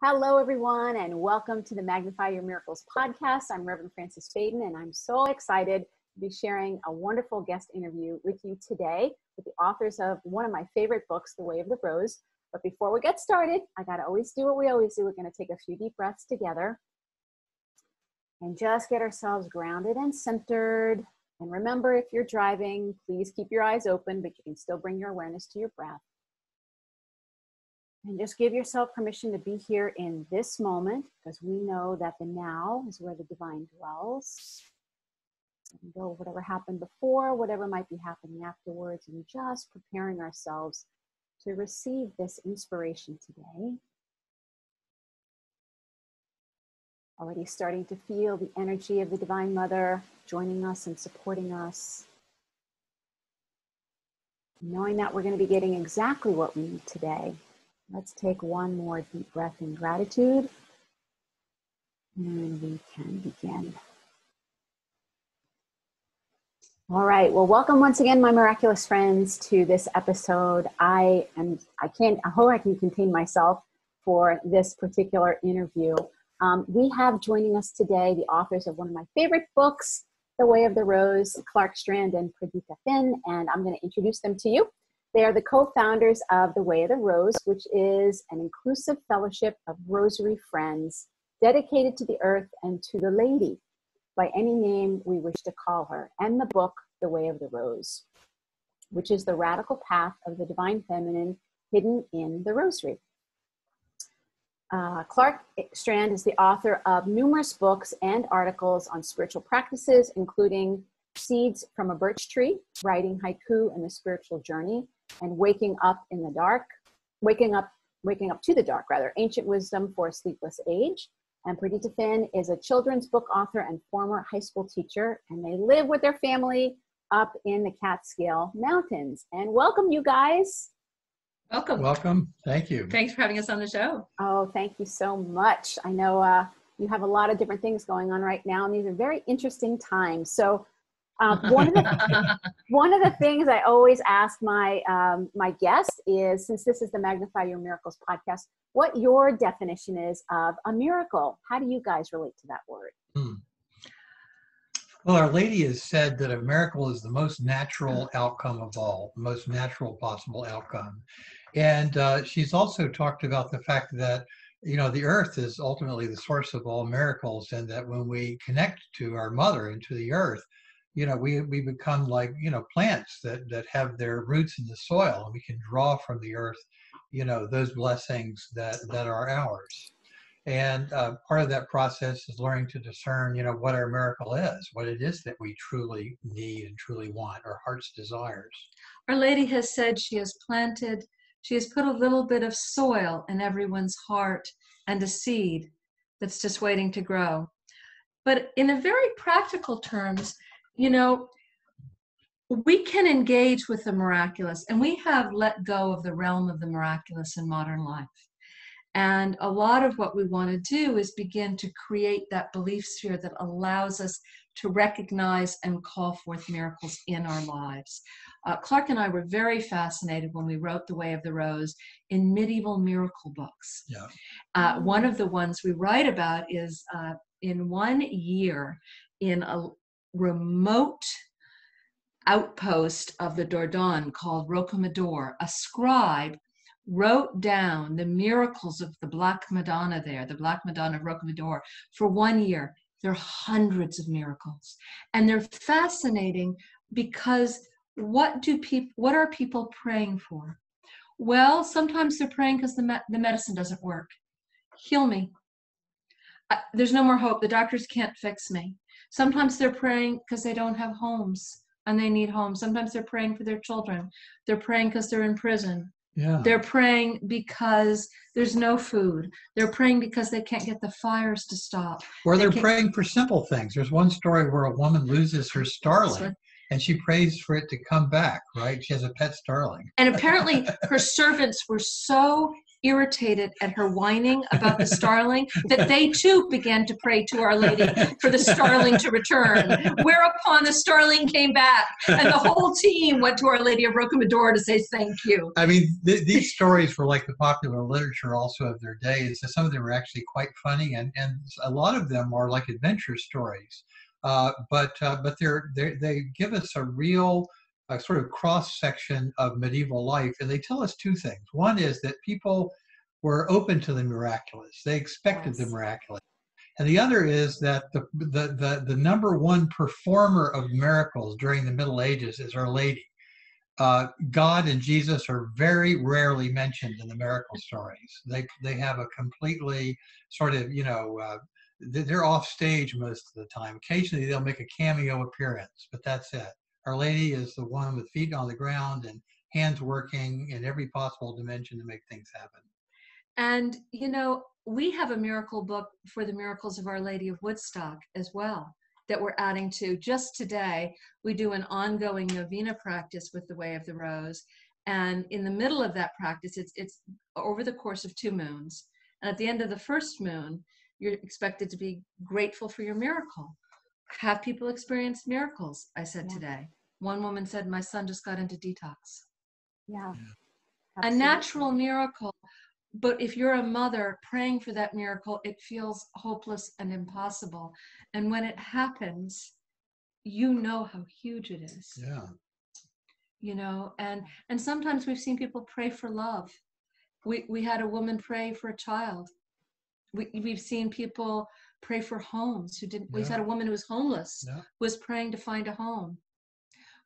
Hello, everyone, and welcome to the Magnify Your Miracles podcast. I'm Reverend Frances Fayden, and I'm so excited to be sharing a wonderful guest interview with you today with the authors of one of my favorite books, The Way of the Rose. But before we get started, I got to always do what we always do. We're going to take a few deep breaths together and just get ourselves grounded and centered. And remember, if you're driving, please keep your eyes open, but you can still bring your awareness to your breath. And just give yourself permission to be here in this moment because we know that the now is where the divine dwells. And go whatever happened before, whatever might be happening afterwards, and just preparing ourselves to receive this inspiration today. Already starting to feel the energy of the Divine Mother joining us and supporting us. Knowing that we're going to be getting exactly what we need today Let's take one more deep breath in gratitude. And we can begin. All right. Well, welcome once again, my miraculous friends, to this episode. I am, I can't, I hope I can contain myself for this particular interview. Um, we have joining us today the authors of one of my favorite books, The Way of the Rose, Clark Strand and Perdita Finn, and I'm going to introduce them to you. They are the co founders of The Way of the Rose, which is an inclusive fellowship of rosary friends dedicated to the earth and to the lady by any name we wish to call her, and the book, The Way of the Rose, which is the radical path of the divine feminine hidden in the rosary. Uh, Clark Strand is the author of numerous books and articles on spiritual practices, including Seeds from a Birch Tree, Writing Haiku and the Spiritual Journey, and waking up in the dark, waking up, waking up to the dark rather, ancient wisdom for a sleepless age. And Perdita Finn is a children's book author and former high school teacher, and they live with their family up in the Catskill Mountains. And welcome, you guys. Welcome. Welcome. Thank you. Thanks for having us on the show. Oh, thank you so much. I know uh, you have a lot of different things going on right now, and these are very interesting times. So um, one, of the, one of the things I always ask my, um, my guests is since this is the Magnify Your Miracles podcast, what your definition is of a miracle. How do you guys relate to that word? Hmm. Well, Our Lady has said that a miracle is the most natural outcome of all, the most natural possible outcome. And uh, she's also talked about the fact that you know the earth is ultimately the source of all miracles and that when we connect to our mother and to the earth you know we we become like you know plants that that have their roots in the soil and we can draw from the earth you know those blessings that that are ours. And uh, part of that process is learning to discern you know what our miracle is what it is that we truly need and truly want our heart's desires. Our lady has said she has planted she has put a little bit of soil in everyone's heart and a seed that's just waiting to grow. But in a very practical terms you know, we can engage with the miraculous, and we have let go of the realm of the miraculous in modern life. And a lot of what we want to do is begin to create that belief sphere that allows us to recognize and call forth miracles in our lives. Uh, Clark and I were very fascinated when we wrote The Way of the Rose in medieval miracle books. Yeah. Uh, one of the ones we write about is uh, in one year in a, remote outpost of the Dordogne called Rocamadour, a scribe wrote down the miracles of the Black Madonna there, the Black Madonna of Rocamadour, for one year. There are hundreds of miracles. And they're fascinating because what do people what are people praying for? Well, sometimes they're praying because the, me- the medicine doesn't work. Heal me. There's no more hope. The doctors can't fix me. Sometimes they're praying because they don't have homes and they need homes. Sometimes they're praying for their children. They're praying because they're in prison. Yeah. They're praying because there's no food. They're praying because they can't get the fires to stop. Or they're they praying for simple things. There's one story where a woman loses her starling and she prays for it to come back, right? She has a pet starling. And apparently her servants were so irritated at her whining about the starling that they too began to pray to Our Lady for the starling to return. Whereupon the starling came back, and the whole team went to Our Lady of Rocamadour to say thank you. I mean, th- these stories were like the popular literature also of their days. Some of them were actually quite funny, and, and a lot of them are like adventure stories. Uh, but uh, but they're, they they give us a real a sort of cross section of medieval life, and they tell us two things. One is that people were open to the miraculous; they expected yes. the miraculous. And the other is that the, the, the, the, number one performer of miracles during the Middle Ages is Our Lady. Uh, God and Jesus are very rarely mentioned in the miracle stories. They, they have a completely sort of, you know, uh, they're off stage most of the time. Occasionally they'll make a cameo appearance, but that's it. Our Lady is the one with feet on the ground and hands working in every possible dimension to make things happen. And, you know, we have a miracle book for the miracles of Our Lady of Woodstock as well that we're adding to. Just today, we do an ongoing novena practice with the Way of the Rose. And in the middle of that practice, it's, it's over the course of two moons. And at the end of the first moon, you're expected to be grateful for your miracle. Have people experienced miracles? I said yeah. today. One woman said, My son just got into detox. Yeah. A natural miracle. But if you're a mother praying for that miracle, it feels hopeless and impossible. And when it happens, you know how huge it is. Yeah. You know, and and sometimes we've seen people pray for love. We we had a woman pray for a child. We we've seen people pray for homes who didn't yeah. we had a woman who was homeless yeah. was praying to find a home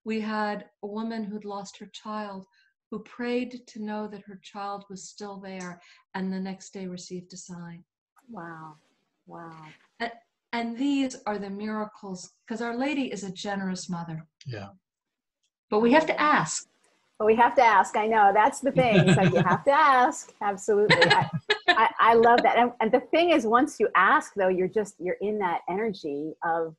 we had a woman who'd lost her child who prayed to know that her child was still there and the next day received a sign. Wow. Wow. And, and these are the miracles because Our Lady is a generous mother. Yeah. But we have to ask. But we have to ask. I know that's the thing. It's like you have to ask. Absolutely. I, I, I love that. And, and the thing is, once you ask, though, you're just you're in that energy of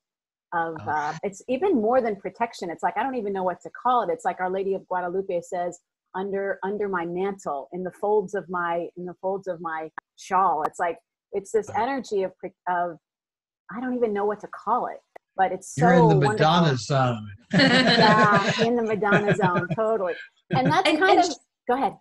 of oh. uh, it's even more than protection. It's like i don't even know what to call it. It's like our lady of guadalupe says under under my mantle in the folds of my in the folds of my shawl. It's like it's this energy of of i don't even know what to call it but it's so you're in the madonna wonderful. zone. Yeah in the madonna zone totally. And that's and, kind and of go ahead.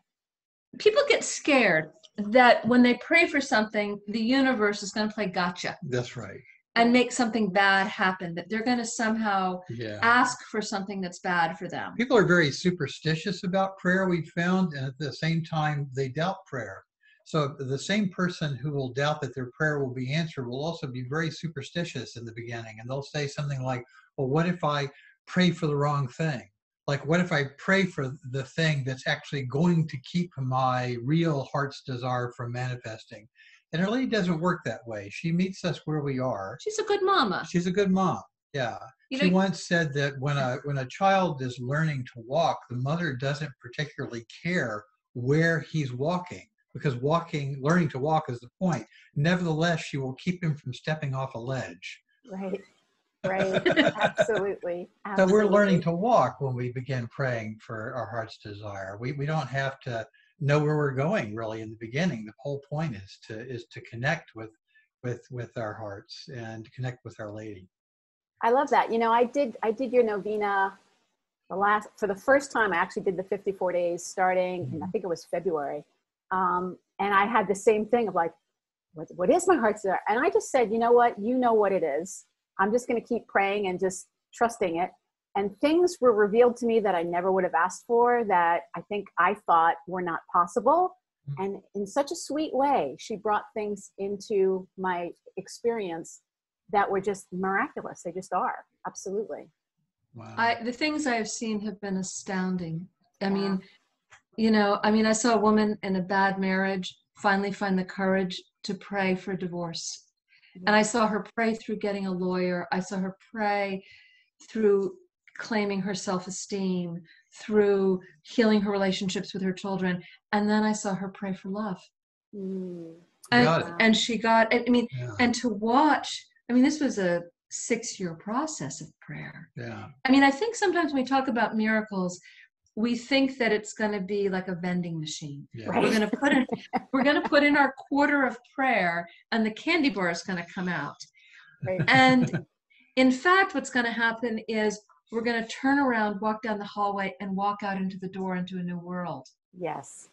people get scared that when they pray for something the universe is going to play gotcha. That's right and make something bad happen that they're going to somehow yeah. ask for something that's bad for them. People are very superstitious about prayer we found and at the same time they doubt prayer. So the same person who will doubt that their prayer will be answered will also be very superstitious in the beginning and they'll say something like well what if i pray for the wrong thing? Like what if i pray for the thing that's actually going to keep my real heart's desire from manifesting and Our Lady doesn't work that way. She meets us where we are. She's a good mama. She's a good mom. Yeah. You she once said that when a when a child is learning to walk, the mother doesn't particularly care where he's walking because walking, learning to walk is the point. Nevertheless, she will keep him from stepping off a ledge. Right. Right. Absolutely. Absolutely. So we're learning to walk when we begin praying for our heart's desire. We we don't have to know where we're going really in the beginning. The whole point is to is to connect with with with our hearts and connect with our lady. I love that. You know i did i did your novena the last for the first time i actually did the 54 days starting mm-hmm. and i think it was february. Um, and i had the same thing of like what, what is my heart's desire? And i just said you know what? You know what it is. I'm just going to keep praying and just trusting it and things were revealed to me that I never would have asked for that I think I thought were not possible. Mm-hmm. And in such a sweet way, she brought things into my experience that were just miraculous. They just are. Absolutely. Wow. I, the things I have seen have been astounding. I yeah. mean, you know, I mean, I saw a woman in a bad marriage finally find the courage to pray for a divorce. Yeah. And I saw her pray through getting a lawyer. I saw her pray through claiming her self esteem, through healing her relationships with her children. And then I saw her pray for love. Mm. And, and, she got, I mean, yeah. and to watch, I mean, this was a six year process of prayer. Yeah. I mean, I think sometimes when we talk about miracles, we think that it's going to be like a vending machine. Yeah. Right. We're going to put in we're going to put in our quarter of prayer and the candy bar is going to come out. Right. And in fact what's going to happen is we're going to turn around, walk down the hallway and walk out into the door into a new world. Yes,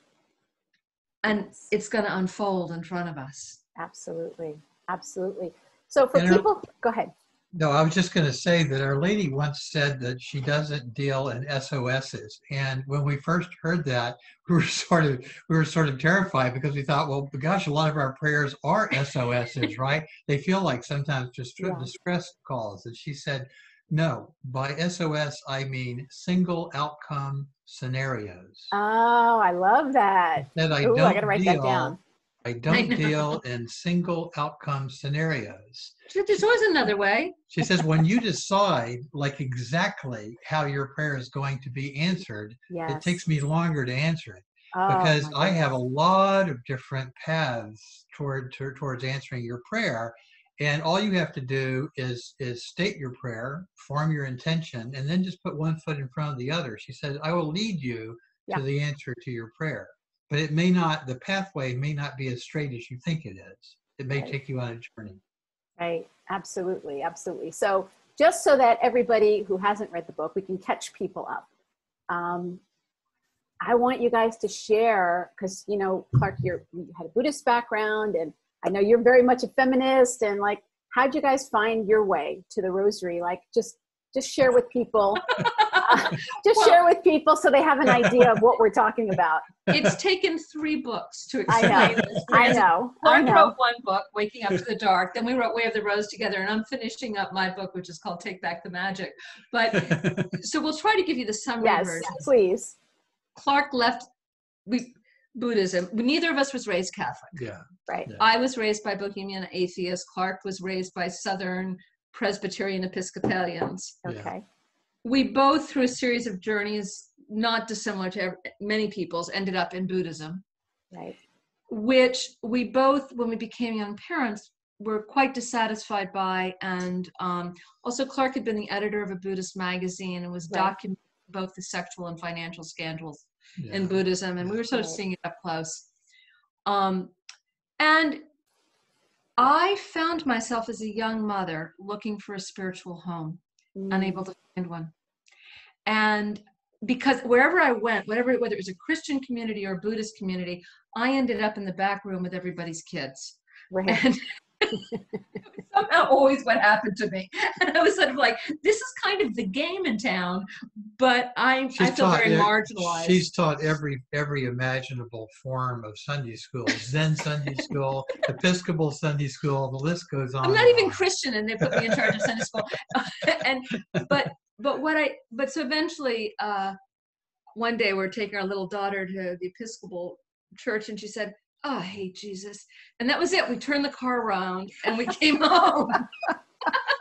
And Yes. it's going to unfold in front of us. absolutely. Absolutely. So for And her- people, go ahead. No, I was just going to say that Our Lady once said that she doesn't deal in SOSs, and when we first heard that, we were sort of we were sort of terrified because we thought, well, gosh, a lot of our prayers are SOSs, right? They feel like sometimes just Yeah. distress calls, and she said, no, by SOS I mean single outcome scenarios. Oh, I love that. that I Ooh, don't I gotta write that deal- down. I don't know. deal in single outcome scenarios. There's always another way. She says, when you decide like exactly how your prayer is going to be answered, Yes. it takes me longer to answer it Oh, because I have a lot of different paths toward, toward towards answering your prayer. And all you have to do is is state your prayer, form your intention, and then just put one foot in front of the other. She said, I will lead you Yeah. to the answer to your prayer. But it may not, the pathway may not be as straight as you think it is. It may Right. take you on a journey. Right. Absolutely. Absolutely. So just so that everybody who hasn't read the book, we can catch people up. Um, I want you guys to share because you know, Clark, you're, you had a Buddhist background, and I know you're very much a feminist. And like, how'd you guys find your way to the Rosary? Like, just just share with people. just Well- share with people so they have an idea of what we're talking about. It's taken three books to I know. explain this. I know. I Clark know. wrote one book, Waking Up to the Dark. Then we wrote Way of the Rose together, and I'm finishing up my book, which is called Take Back the Magic. But so we'll try to give you the summary Yes, version. please. Clark left we, Buddhism. Neither of us was raised Catholic. yeah. Right. Yeah. I was raised by Bohemian atheists. Clark was raised by Southern Presbyterian Episcopalians. Yeah. Okay. We both, through a series of journeys not dissimilar to many people's, ended up in Buddhism. Right. which we both, when we became young parents, were quite dissatisfied by. And um, also, Clark had been the editor of a Buddhist magazine and was Right. documenting both the sexual and financial scandals yeah. in Buddhism, and we were sort of seeing it up close. Um, and I found myself as a young mother looking for a spiritual home Mm. unable to find one. And because wherever I went, whatever whether it was a Christian community or a Buddhist community, I ended up in the back room with everybody's kids. Right. And somehow always what happened to me. And I was sort of like, this is kind of the game in town, but I, I feel taught very marginalized. She's taught every every imaginable form of Sunday school, Zen Sunday school, Episcopal Sunday school. The list goes on. I'm not even on. Christian, and they put me in charge of Sunday school. and but but what I but so eventually, uh, one day we're taking our little daughter to the Episcopal church, and she said, "Oh, hey, Jesus," and that was it. We turned the car around and we came home.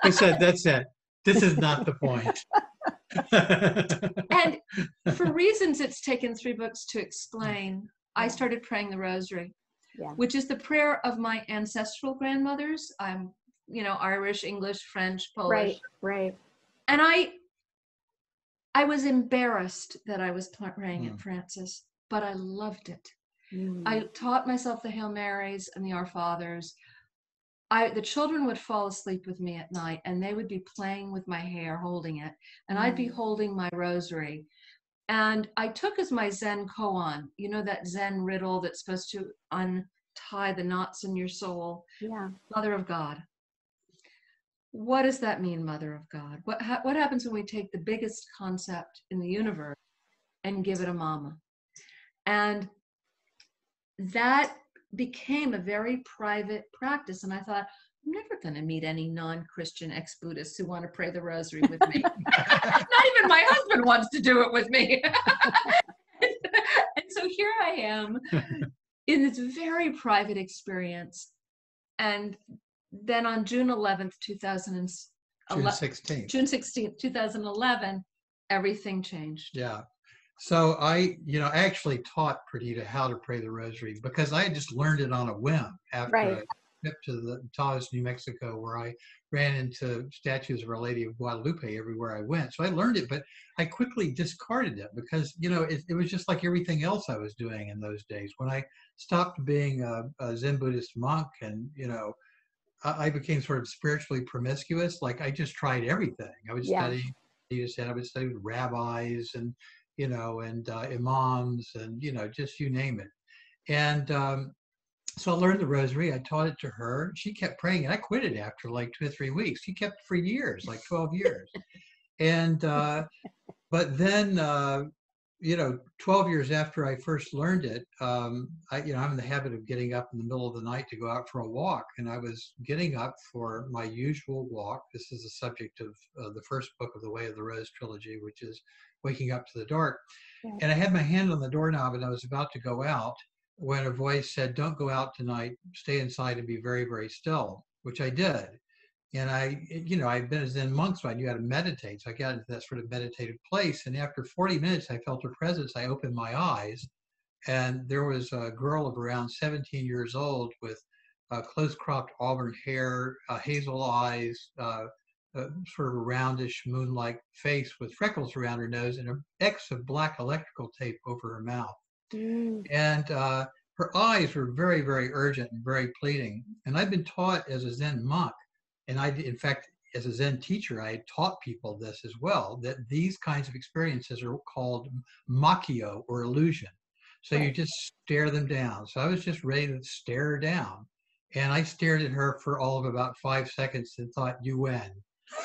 He said, "That's it. This is not the point." and for reasons it's taken three books to explain, I started praying the Rosary, Yeah. which is the prayer of my ancestral grandmothers. I'm, you know, Irish, English, French, Polish. Right. Right. and i i was embarrassed that i was praying Mm. at francis but i loved it Mm. i taught myself the hail marys and the our fathers i the children would fall asleep with me at night and they would be playing with my hair holding it and i'd be Mm. holding my rosary and i took as my zen koan you know that zen riddle that's supposed to untie the knots in your soul yeah. Mother of God. What does that mean, Mother of God? What ha- what happens when we take the biggest concept in the universe and give it a mama? And that became a very private practice. And I thought, I'm never going to meet any non-Christian ex-Buddhists who want to pray the rosary with me. Not even my husband wants to do it with me. and so here I am in this very private experience. And then on June 11th, 2000, June 16th. June 16th, 2011, everything changed. Yeah. So I, you know, actually taught Perdita how to pray the rosary because I had just learned it on a whim after Right. trip to the Taos, New Mexico, where I ran into statues of Our Lady of Guadalupe everywhere I went. So I learned it, but I quickly discarded it because you know it, it was just like everything else I was doing in those days. When I stopped being a, a Zen Buddhist monk, and you know, I, I, became sort of spiritually promiscuous. Like I just tried everything. I would yeah. study. You said I would study with rabbis and you know and uh, imams and you know just you name it. And um, so I learned the rosary. I taught it to her. She kept praying, and I quit it after like two or three weeks. She kept for years, like 12 years. and uh, but then, uh, you know, 12 years after I first learned it, um, I, you know, I'm in the habit of getting up in the middle of the night to go out for a walk, and I was getting up for my usual walk. This is the subject of uh, the first book of the Way of the Rose trilogy, which is waking up to the dark. And I had my hand on the doorknob, and I was about to go out when a voice said, Don't go out tonight, stay inside and be very, very still, which I did. And I, you know, I've been a Zen monk, so I knew how to meditate. So I got into that sort of meditative place. And after 40 minutes, I felt her presence. I opened my eyes, and there was a girl of around 17 years old with uh, close cropped auburn hair, uh, hazel eyes, uh, sort of a roundish moon like face with freckles around her nose, and an X of black electrical tape over her mouth. Mm. And uh, her eyes were very, very urgent and very pleading. And I've been taught as a Zen monk, and I, in fact, as a Zen teacher, I taught people this as well that these kinds of experiences are called makyo or illusion. So you just stare them down. So I was just ready to stare her down. And I stared at her for all of about five seconds and thought, you win.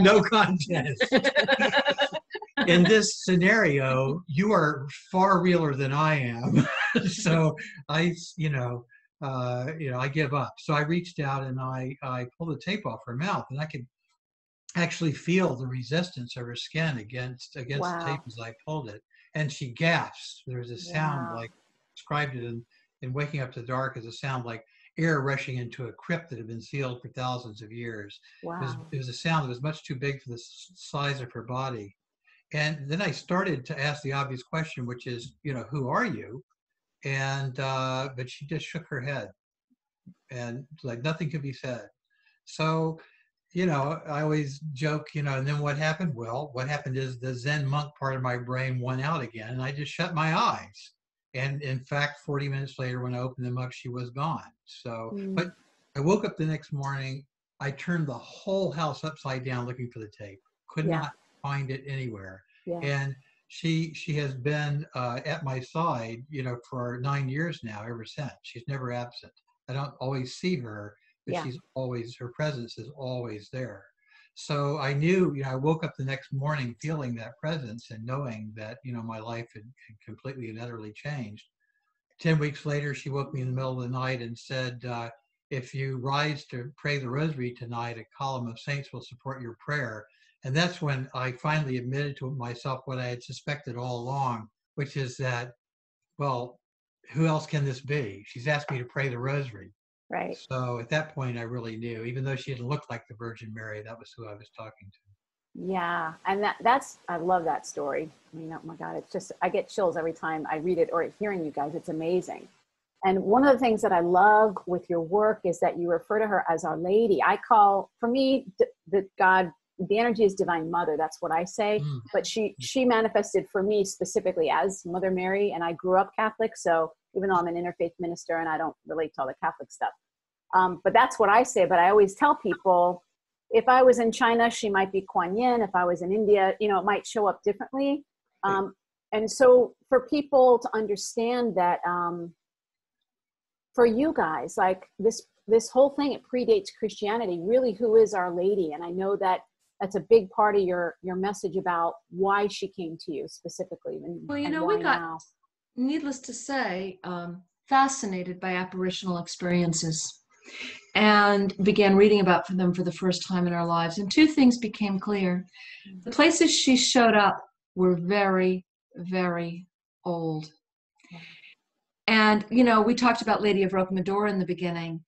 no contest in this scenario, you are far realer than I am. so I, you know, uh, you know, I give up. So I reached out and I, I pulled the tape off her mouth, and I could actually feel the resistance of her skin against against wow. the tape as I pulled it. And she gasped. There was a sound like described it in, in Waking Up to the Dark as a sound like air rushing into a crypt that had been sealed for thousands of years. Wow. It, was, it was a sound that was much too big for the size of her body. And then I started to ask the obvious question, which is, you know, who are you? And uh, but she just shook her head, and like nothing could be said. So, you know, I always joke, you know, and then what happened? Well, what happened is the Zen monk part of my brain went out again, and I just shut my eyes. And in fact, 40 minutes later, when I opened them up, she was gone. So, mm. but I woke up the next morning. I turned the whole house upside down looking for the tape. Could yeah. not find it anywhere. Yeah. And she she has been uh, at my side, you know, for nine years now. Ever since, she's never absent. I don't always see her, but yeah. she's always her presence is always there. So I knew, you know, I woke up the next morning feeling that presence and knowing that, you know, my life had, had completely and utterly changed. Ten weeks later, she woke me in the middle of the night and said, uh, "If you rise to pray the rosary tonight, a column of saints will support your prayer." And that's when I finally admitted to myself what I had suspected all along, which is that, well, who else can this be? She's asked me to pray the rosary. Right. So at that point, I really knew, even though she didn't look like the Virgin Mary, that was who I was talking to. Yeah, and that that's I love that story. I mean, oh my God, it's just I get chills every time I read it or hearing you guys. It's amazing. And one of the things that I love with your work is that you refer to her as Our Lady. I call, for me, the God the energy is divine mother that's what i say. Mm. but she she manifested for me specifically as mother mary and i grew up catholic so even though i'm an interfaith minister and i don't relate to all the catholic stuff. Um, but that's what i say but i always tell people if i was in china she might be kuan yin. If i was in india you know it might show up differently. Um, and so for people to understand that um, for you guys like this this whole thing it predates christianity really who is our lady? And i know that that's a big part of your your message about why she came to you specifically and, well you know we got now. needless to say um, fascinated by apparitional experiences and began reading about them for the first time in our lives. And two things became clear. The places she showed up were very very old. And you know we talked about lady of rocamadour in the beginning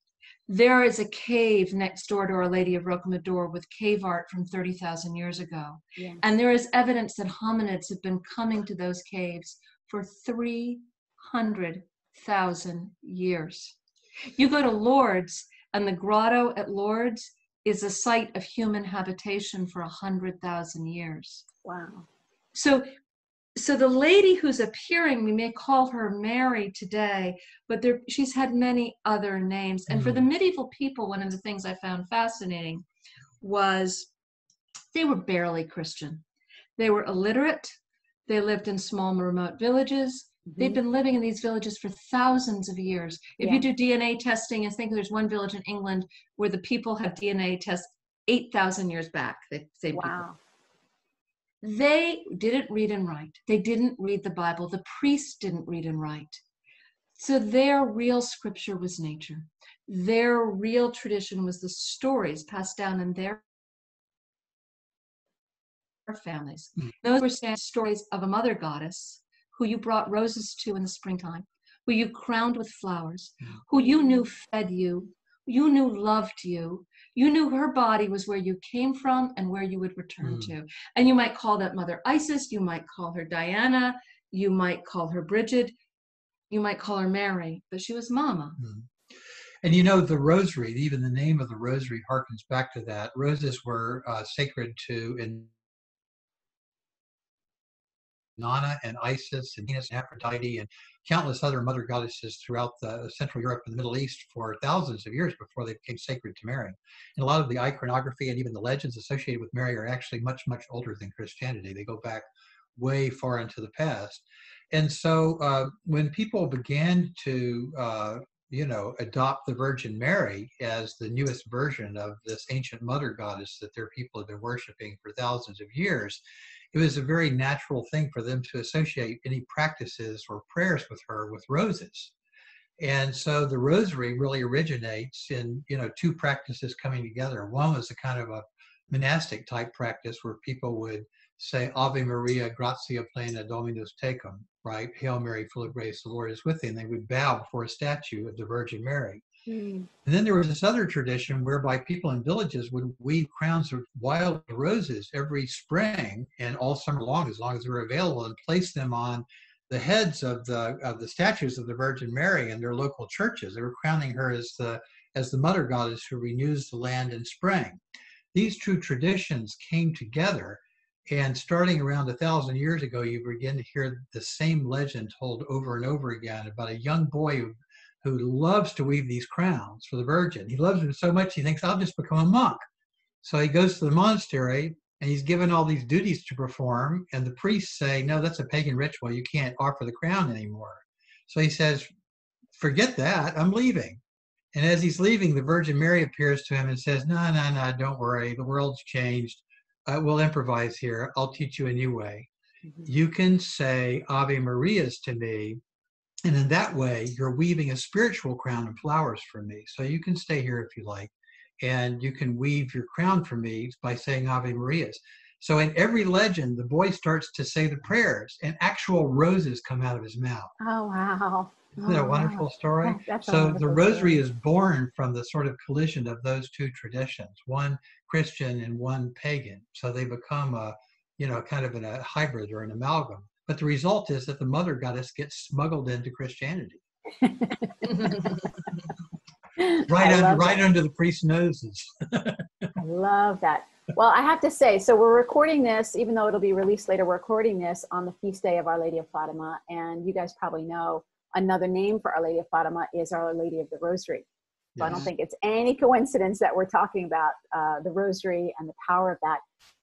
there is a cave next door to Our Lady of Rocamadour with cave art from 30,000 years ago. Yeah. And there is evidence that hominids have been coming to those caves for 300,000 years. You go to Lourdes, and the grotto at Lourdes is a site of human habitation for a hundred thousand years. Wow. So, so the lady who's appearing, we may call her Mary today, but there, she's had many other names. And for the medieval people, one of the things I found fascinating was they were barely Christian. They were illiterate. They lived in small, remote villages. They've Mhm. been living in these villages for thousands of years. If Yeah. you do DNA testing, and think there's one village in England where the people have DNA tests 8,000 years back. They say people Wow. They didn't read and write. They didn't read the Bible. The priests didn't read and write. So their real scripture was nature. Their real tradition was the stories passed down in their families. Mm. Those were stories of a mother goddess who you brought roses to in the springtime, who you crowned with flowers, Mm. who you knew fed you, you knew loved you, you knew her body was where you came from and where you would return Mm. to. And you might call that Mother Isis, you might call her Diana, you might call her Bridget, you might call her Mary, but she was Mama. And you know, the rosary, even the name of the rosary harkens back to that. Roses were uh, sacred to in Nana and Isis and Venus and Aphrodite and countless other mother goddesses throughout the Central Europe and the Middle East for thousands of years before they became sacred to Mary. And a lot of the iconography and even the legends associated with Mary are actually much, much older than Christianity. They go back way far into the past. And so uh, when people began to uh, you know, adopt the Virgin Mary as the newest version of this ancient mother goddess that their people have been worshiping for thousands of years, it was a very natural thing for them to associate any practices or prayers with her with roses. And so the rosary really originates in, you know, two practices coming together. One was a kind of a monastic type practice where people would say Ave Maria, gratia plena Dominus tecum, right? Hail Mary, full of grace, the Lord is with thee. And they would bow before a statue of the Virgin Mary. Mm. And then there was this other tradition whereby people in villages would weave crowns of wild roses every spring and all summer long, as long as they were available, and place them on the heads of the of the statues of the Virgin Mary in their local churches. They were crowning her as the as the mother goddess who renews the land in spring. These two traditions came together, and starting around a thousand years ago, you begin to hear the same legend told over and over again about a young boy who who loves to weave these crowns for the Virgin. He loves them so much he thinks, I'll just become a monk. So he goes to the monastery and he's given all these duties to perform. And the priests say, No, that's a pagan ritual. You can't offer the crown anymore. So he says, Forget that. I'm leaving. And as he's leaving, the Virgin Mary appears to him and says, No, no, no, don't worry. The world's changed. Uh, we'll improvise here. I'll teach you a new way. Mhm. You can say Ave Marias to me and in that way, you're weaving a spiritual crown of flowers for me. So you can stay here if you like. And you can weave your crown for me by saying Ave Marias. So in every legend, the boy starts to say the prayers, and actual roses come out of his mouth. Oh, wow. Isn't that Oh, a wow. wonderful story? That- that's So the rosary story. is born from the sort of collision of those two traditions, one Christian and one pagan. So they become a, you know, kind of a hybrid or an amalgam. But the result is that the mother goddess gets smuggled into Christianity, right under, right that. under the priest's noses. I love that. Well, I have to say, so we're recording this, even though it'll be released later, we're recording this on the feast day of Our Lady of Fatima. And you guys probably know another name for Our Lady of Fatima is Our Lady of the Rosary. So I don't think it's any coincidence that we're talking about uh, the rosary and the power of that.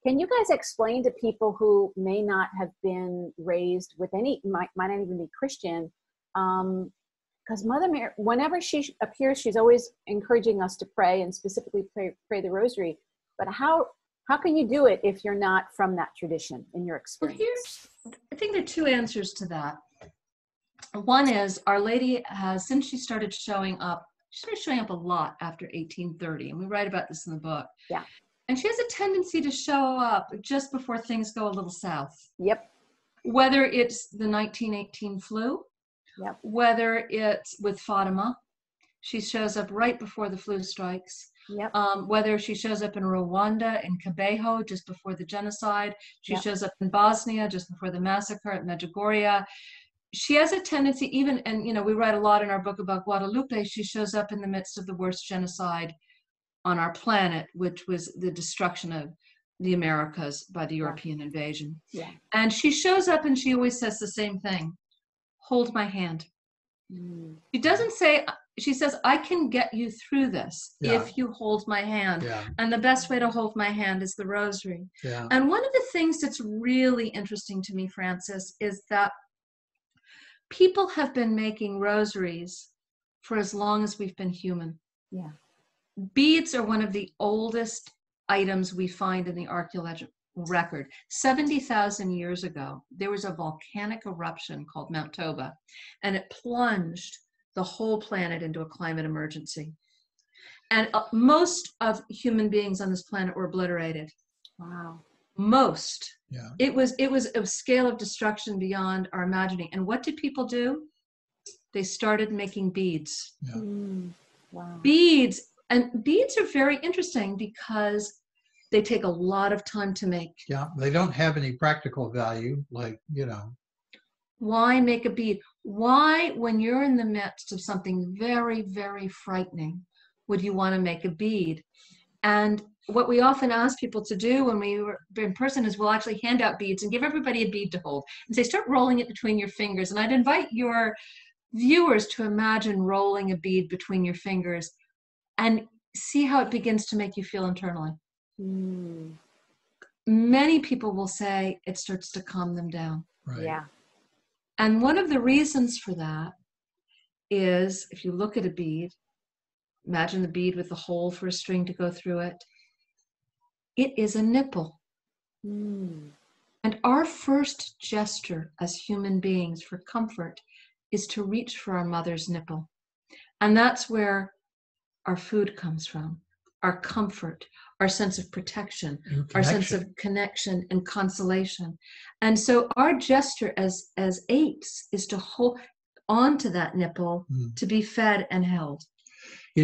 Can you guys explain to people who may not have been raised with any, might, might not even be Christian, because Mother Mary, whenever she appears, she's always encouraging us to pray and specifically pray, pray the rosary. But how how can you do it if you're not from that tradition in your Well, experience? here's, I think there are two answers to that. One is Our Lady has, since she started showing up, she started showing up a lot after 1830, and we write about this in the book. Yeah. And she has a tendency to show up just before things go a little south, Yep. whether it's the 1918 flu, Yep. whether it's with Fatima. She shows up right before the flu strikes. Yep. um, whether she shows up in Rwanda, in Kibeho, just before the genocide, she Yep. shows up in Bosnia, just before the massacre at Medjugorje. She has a tendency, even, and you know, we write a lot in our book about Guadalupe. She shows up in the midst of the worst genocide on our planet, which was the destruction of the Americas by the European invasion. Yeah. And she shows up and she always says the same thing hold my hand. Mm. She doesn't say, she says, I can get you through this Yeah. if you hold my hand. Yeah, And the best way to hold my hand is the rosary. yeah, And one of the things that's really interesting to me, Frances, is that people have been making rosaries for as long as we've been human. Yeah. Beads are one of the oldest items we find in the archaeological record. 70,000 years ago, there was a volcanic eruption called Mount Toba, and it plunged the whole planet into a climate emergency. And uh, most of human beings on this planet were obliterated. Wow. Most yeah. it was it was a scale of destruction beyond our imagining and what did people do they started making beads Yeah. Mm. Wow. beads and beads are very interesting because they take a lot of time to make Yeah, they don't have any practical value, like, you know, why make a bead why when you're in the midst of something very very frightening would you want to make a bead and what we often ask people to do when we were in person is we'll actually hand out beads and give everybody a bead to hold and say start rolling it between your fingers and i'd invite your viewers to imagine rolling a bead between your fingers and see how it begins to make you feel internally Mm. many people will say it starts to calm them down right. Yeah. And one of the reasons for that is if you look at a bead, imagine the bead with the hole for a string to go through it. It is a nipple. Mm. And our first gesture as human beings for comfort is to reach for our mother's nipple. And that's where our food comes from, our comfort, our sense of protection, our sense of connection and consolation and so our gesture as as apes is to hold onto that nipple Mm. to be fed and held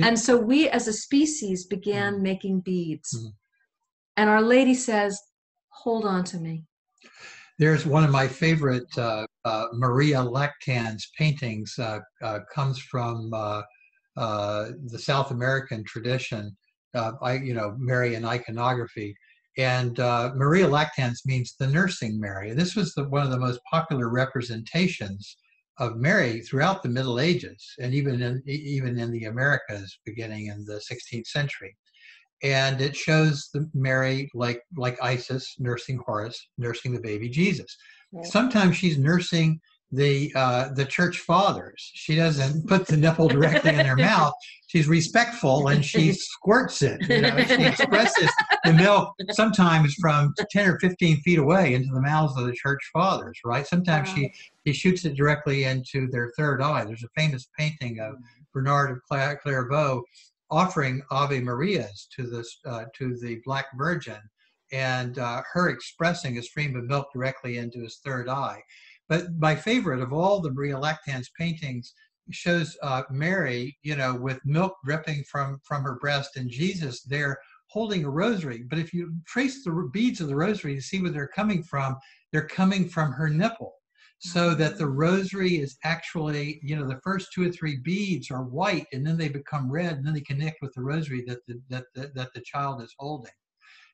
And so we as a species began making beads Mm. and our lady says hold on to me There's one of my favorite uh, uh, Maria Lactans paintings uh, uh, comes from uh, uh, the South American tradition. Uh, I, you know, Marian iconography, and uh, Maria Lactans means the nursing Mary. This was the, one of the most popular representations of Mary throughout the Middle Ages, and even in even in the Americas, beginning in the 16th century and it shows the Mary like like Isis nursing Horus, nursing the baby Jesus. Right. Sometimes she's nursing the uh, the church fathers. She doesn't put the nipple directly in their mouth. She's respectful and she squirts it. You know, she expresses the milk sometimes from ten or fifteen feet away into the mouths of the church fathers. Right? Sometimes Wow. she she shoots it directly into their third eye. There's a famous painting of Bernard of Cla- Clairvaux offering Ave Marias to this uh, to the Black Virgin, and uh, her expressing a stream of milk directly into his third eye. But my favorite of all the Maria Lactans paintings shows uh, Mary, you know, with milk dripping from from her breast, and Jesus there holding a rosary. But if you trace the beads of the rosary to see where they're coming from, they're coming from her nipple so that the rosary is actually, you know, the first two or three beads are white and then they become red and then they connect with the rosary that the, that, that, that the child is holding.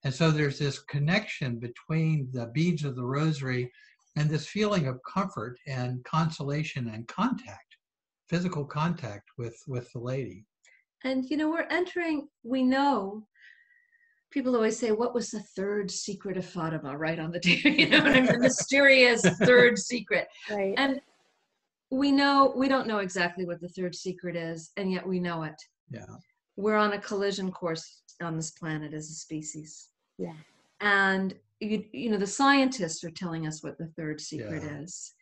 And so there's this connection between the beads of the rosary and this feeling of comfort and consolation and contact, physical contact with, with the lady. and you know we're entering we know people always say what was the third secret of fatima right on the table you know what I mean? the mysterious third secret Right. And we know we don't know exactly what the third secret is, and yet we know it. Yeah. We're on a collision course on this planet as a species. Yeah. And you, you know, the scientists are telling us what the third secret Yeah. is.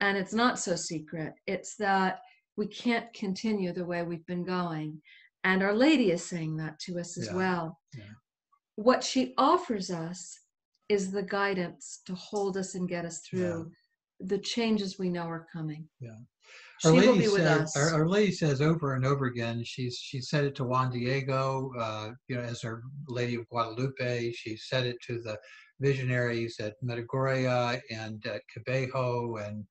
And it's not so secret. It's that we can't continue the way we've been going. And Our Lady is saying that to us as Yeah. well. Yeah. What she offers us is the guidance to hold us and get us through the changes we know are coming. Yeah. She Our will lady says. Our, Our Lady says over and over again. She's she said it to Juan Diego, uh, you know, as our Lady of Guadalupe. She said it to the visionaries at Medjugorje and at Kibeho and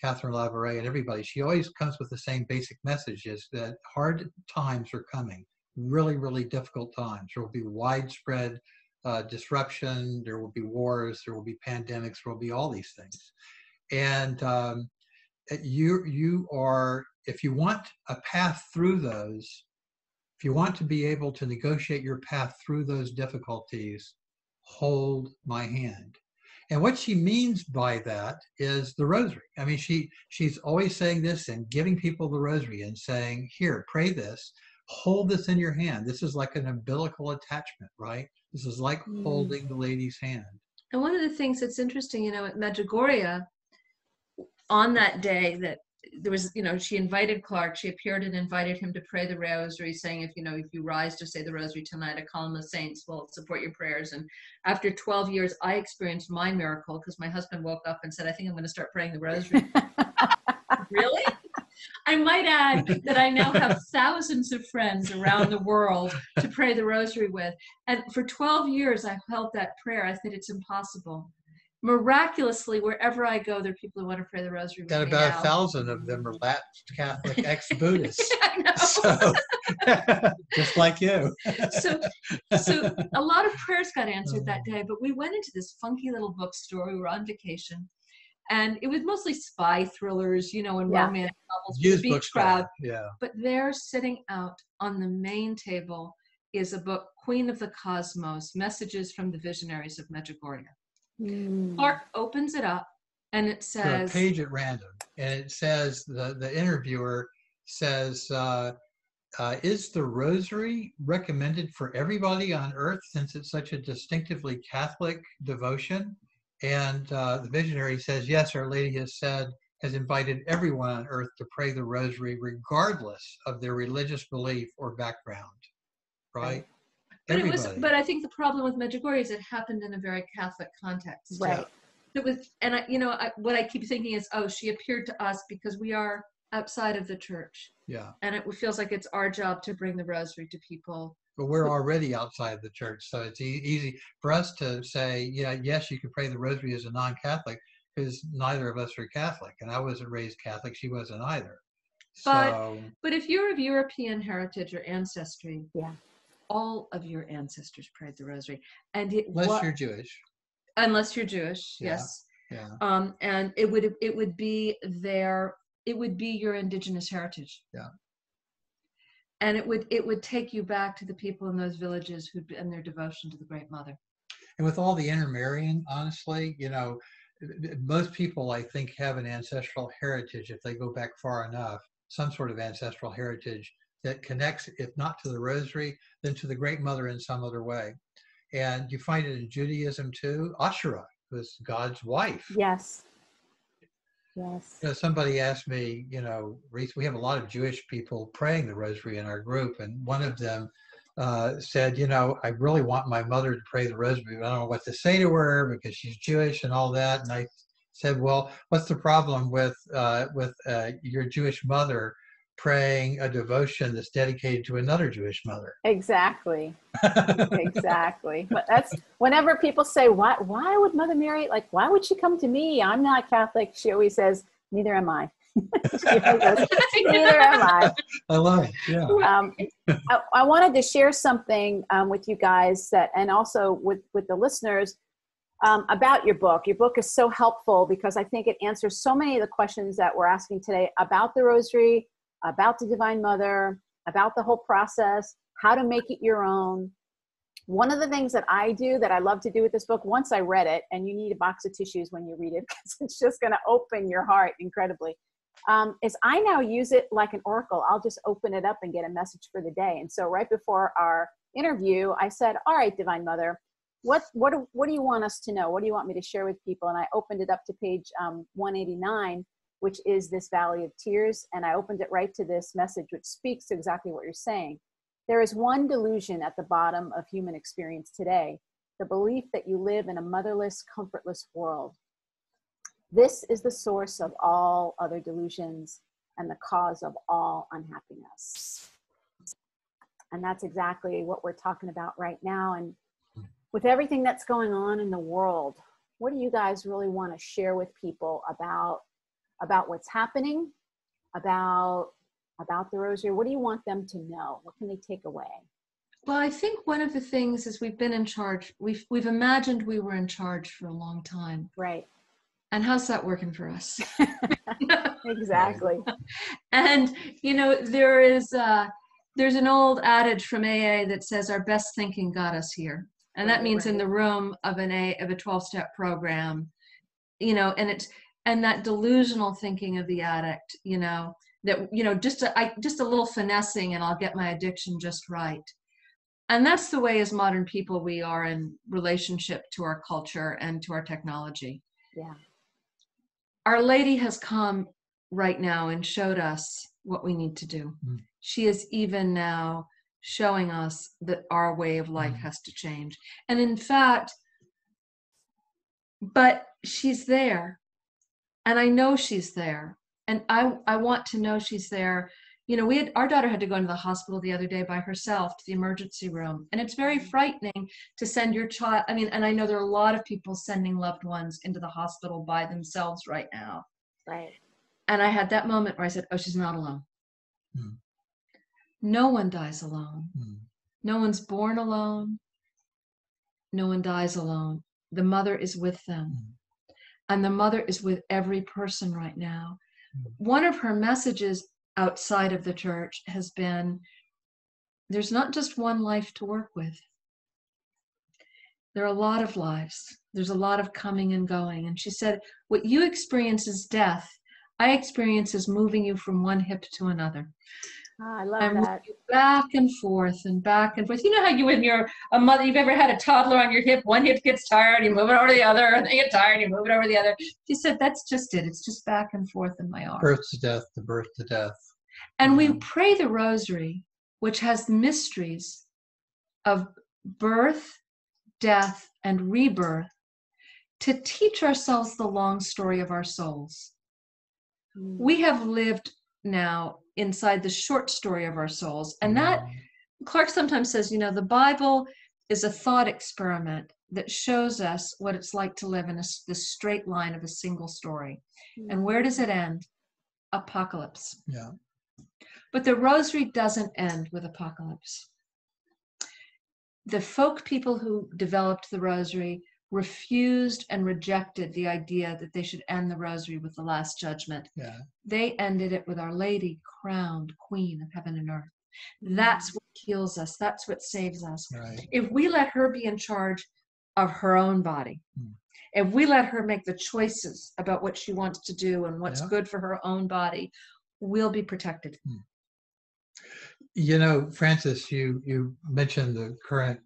Catherine Labouré and everybody, she always comes with the same basic message is that hard times are coming, really, really difficult times. There will be widespread uh, disruption, there will be wars, there will be pandemics, there will be all these things. And um, you, you are, if you want a path through those, if you want to be able to negotiate your path through those difficulties, hold my hand and what she means by that is the rosary. I mean, she she's always saying this and giving people the rosary and saying, "Here, pray this. Hold this in your hand. This is like an umbilical attachment, right? This is like mm. holding the lady's hand." And one of the things that's interesting, you know, at Medjugorje, on that day that there was, you know, she invited Clark, she appeared and invited him to pray the rosary, saying, if, you know, if you rise to say the rosary tonight, a column of saints will support your prayers. And after 12 years, I experienced my miracle because my husband woke up and said, I think I'm going to start praying the rosary. really? I might add that I now have thousands of friends around the world to pray the rosary with. And for 12 years, I've held that prayer. I said it's impossible miraculously, wherever I go, there are people who want to pray the rosary. Got about now. a thousand of them are lapsed Catholic ex-Buddhists. so, just like you. so, so a lot of prayers got answered that mm. day. But we went into this funky little bookstore. We were on vacation, and it was mostly spy thrillers, you know, and yeah. romantic novels. Used beach crowd. Yeah. But there, sitting out on the main table, is a book, Queen of the Cosmos: Messages from the Visionaries of Medjugorje. Mm. Clark opens it up and it says a page at random, and it says the the interviewer says. Uh, uh, is the rosary recommended for everybody on earth since it's such a distinctively Catholic devotion? And uh, the visionary says, Yes, Our Lady has said, has invited everyone on earth to pray the rosary regardless of their religious belief or background. Right? But it was, but I think the problem with Medjugorje is it happened in a very Catholic context. Right. It was, and I, you know, I, what I keep thinking is, oh, she appeared to us because we are outside of the church. Yeah. And it feels like it's our job to bring the rosary to people. But we're already outside the church, so it's e- easy for us to say, yeah, yes, you can pray the rosary as a non-Catholic because neither of us are Catholic, and I wasn't raised Catholic; she wasn't either. But so, but if you're of European heritage or ancestry, yeah, all of your ancestors prayed the rosary and it unless wa- you're jewish unless you're jewish yeah. yes yeah. um and it would it would be their it would be your indigenous heritage yeah and it would it would take you back to the people in those villages who and their devotion to the great mother and with all the intermarrying honestly you know most people i think have an ancestral heritage if they go back far enough some sort of ancestral heritage that connects, if not to the rosary, then to the Great Mother in some other way. And you find it in Judaism too. Asherah was God's wife. Yes. Yes. You know, somebody asked me, you know, we have a lot of Jewish people praying the rosary in our group, and one of them uh, said, you know, I really want my mother to pray the rosary, but I don't know what to say to her because she's Jewish and all that. And I said, well, what's the problem with uh, with uh, your Jewish mother praying a devotion that's dedicated to another Jewish mother. Exactly. exactly. But that's whenever people say, why, why would Mother Mary, like, why would she come to me? I'm not Catholic. She always says, neither am I. neither am I. I love it. Yeah. Um, I, I, wanted to share something um, with you guys that, and also with, with the listeners um, about your book. Your book is so helpful because I think it answers so many of the questions that we're asking today about the rosary, about the Divine Mother, about the whole process, how to make it your own. One of the things that I do that I love to do with this book, once I read it, and you need a box of tissues when you read it because it's just going to open your heart incredibly, um, is I now use it like an oracle. I'll just open it up and get a message for the day. And so right before our interview, I said, "All right, Divine Mother, what what do, what do you want us to know? What do you want me to share with people?" And I opened it up to page um, 189 which is this valley of tears. And I opened it right to this message, which speaks to exactly what you're saying. There is one delusion at the bottom of human experience today the belief that you live in a motherless, comfortless world. This is the source of all other delusions and the cause of all unhappiness. And that's exactly what we're talking about right now. And with everything that's going on in the world, what do you guys really want to share with people about about what's happening, about about the rosary? What do you want them to know? What can they take away? Well, I think one of the things is we've been in charge. We've we've imagined we were in charge for a long time. Right. And how's that working for us? exactly. and you know, there is uh there's an old adage from AA that says our best thinking got us here. And that Right, means in the room of an A of a 12 step program, you know, and it's and that delusional thinking of the addict, you know, that you know, just a I, just a little finessing and I'll get my addiction just right. And that's the way as modern people we are in relationship to our culture and to our technology. Yeah. Our Lady has come right now and showed us what we need to do. Mm. She is even now showing us that our way of life Mm. has to change. And in fact, but she's there. And I know she's there. And I I want to know she's there. You know, we had our daughter had to go into the hospital the other day by herself to the emergency room. And it's very frightening to send your child. I mean, and I know there are a lot of people sending loved ones into the hospital by themselves right now. Right. And I had that moment where I said, Oh, she's not alone. Hmm. No one dies alone. Mm. No one's born alone. No one dies alone. The mother is with them. Mm. And the mother is with every person right now. Mm. One of her messages outside of the church has been there's not just one life to work with. There are a lot of lives. There's a lot of coming and going. And she said, What you experience is death. I experience is moving you from one hip to another. Ah, I love I'm that. back and forth and back and forth. You know how you, when you're a mother, you've ever had a toddler on your hip, one hip gets tired, you move it over to the other, and they get tired, you move it over to the other. She said, That's just it. It's just back and forth in my arms. Birth to death, the birth to death. And we Mhm. pray the rosary, which has mysteries of birth, death, and rebirth to teach ourselves the long story of our souls. Mm. We have lived now inside the short story of our souls. And that Mm. Clark sometimes says, you know, the Bible is a thought experiment that shows us what it's like to live in a, s- the straight line of a single story. And where does it end? Apocalypse. Yeah. But the rosary doesn't end with apocalypse. The folk people who developed the rosary refused and rejected the idea that they should end the rosary with the last judgment. Yeah. They ended it with Our Lady, crowned Queen of heaven and earth. Mm. That's what heals us, that's what saves us. Right. If we let her be in charge of her own body, Hmm. if we let her make the choices about what she wants to do and what's Yeah. good for her own body, we'll be protected. You know, Frances, you you mentioned the current,